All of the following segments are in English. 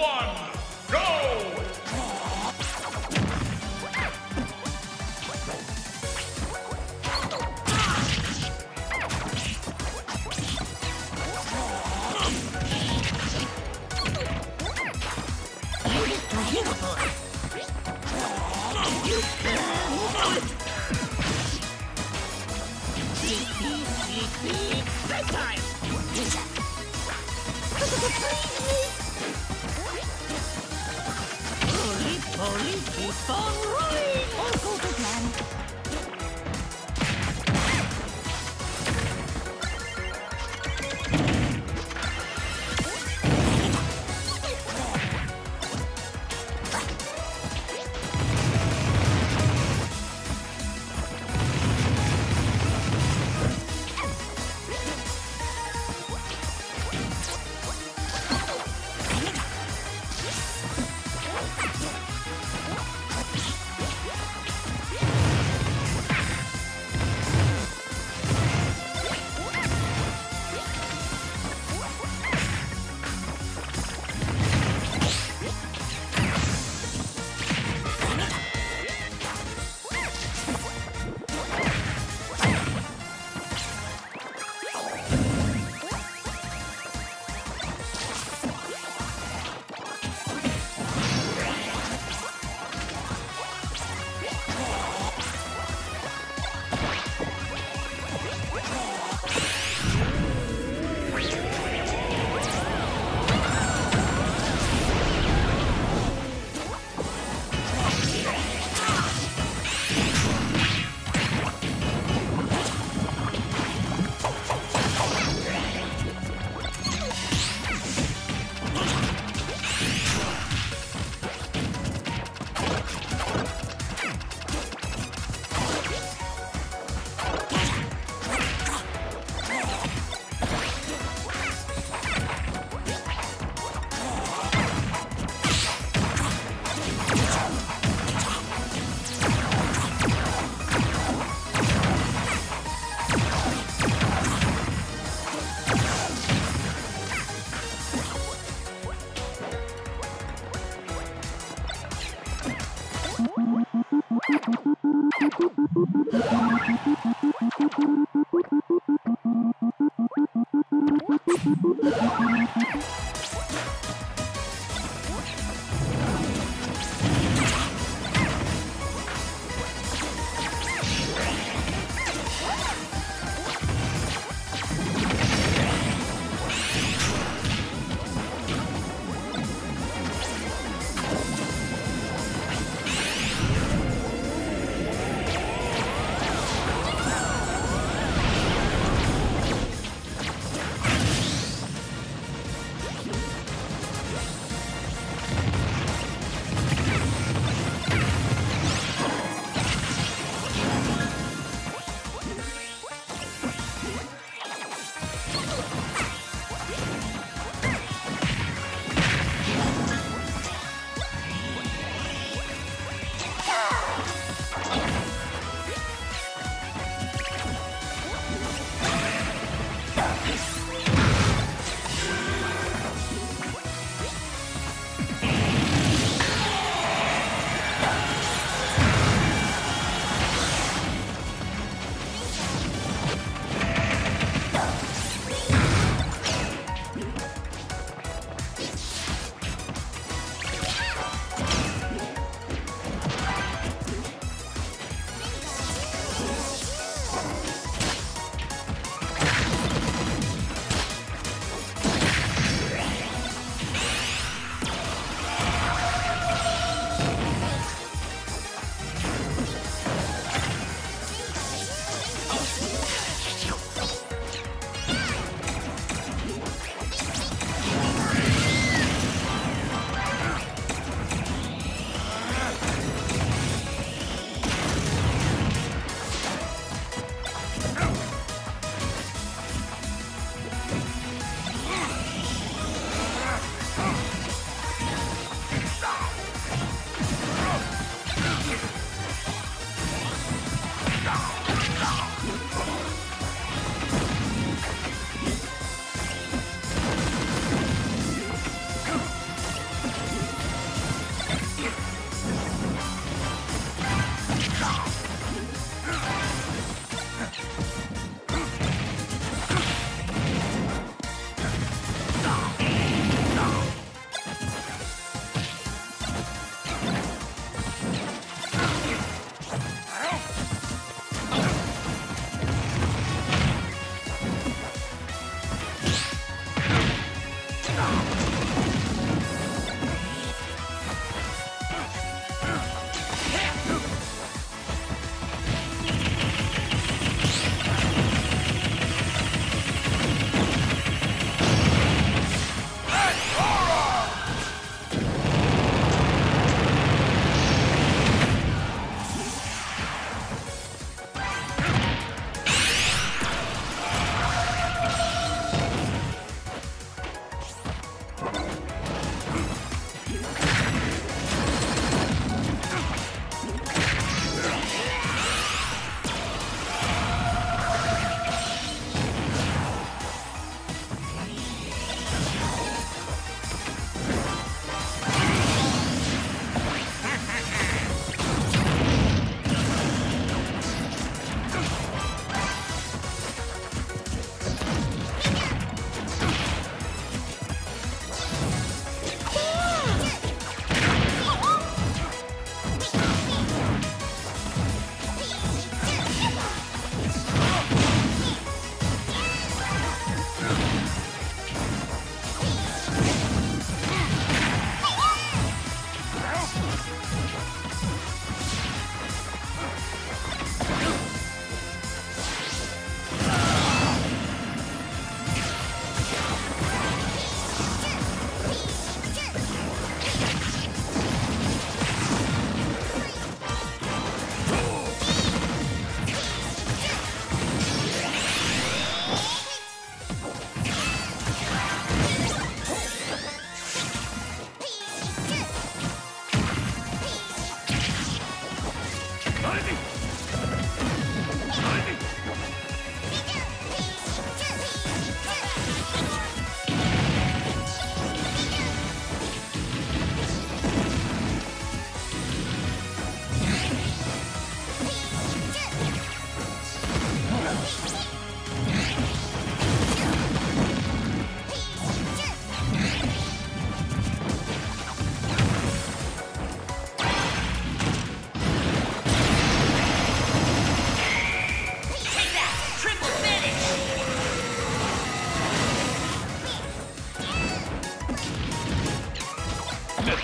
one, go! Holy, holy, keep on rolling!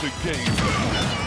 The game